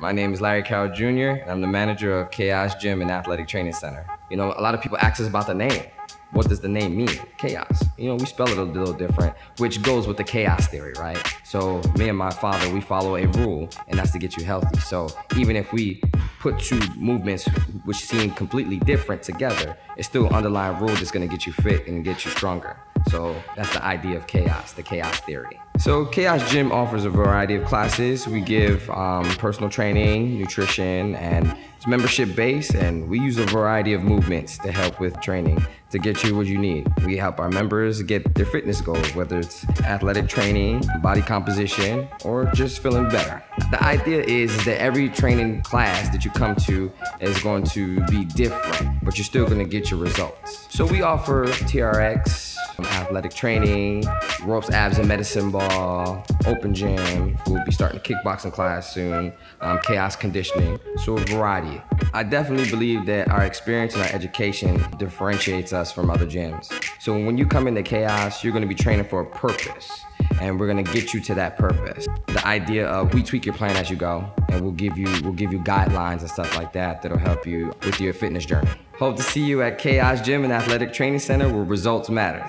My name is Larry Carroll Jr., and I'm the manager of Kaaos Gym and Athletic Training Center. You know, a lot of people ask us about the name. What does the name mean? Kaaos. You know, we spell it a little different, which goes with the chaos theory, right? So, me and my father, we follow a rule, and that's to get you healthy. So, even if we put two movements which seem completely different together, it's still an underlying rule that's gonna get you fit and get you stronger. So that's the idea of chaos, the chaos theory. So Kaaos Gym offers a variety of classes. We give um, personal training, nutrition, and it's membership based, and we use a variety of movements to help with training to get you what you need. We help our members get their fitness goals, whether it's athletic training, body composition, or just feeling better. The idea is, that every training class that you come to is going to be different, but you're still going to get your results. So we offer TRX, athletic training, ropes, abs, and medicine ball, open gym. We'll be starting a kickboxing class soon, um, chaos conditioning, so a variety. I definitely believe that our experience and our education differentiates us from other gyms. So when you come into Kaaos, you're gonna be training for a purpose and we're gonna get you to that purpose. The idea of we tweak your plan as you go, and we'll give you we'll give you guidelines and stuff like that that'll help you with your fitness journey. Hope to see you at Kaaos Gym and Athletic Training Center where results matter.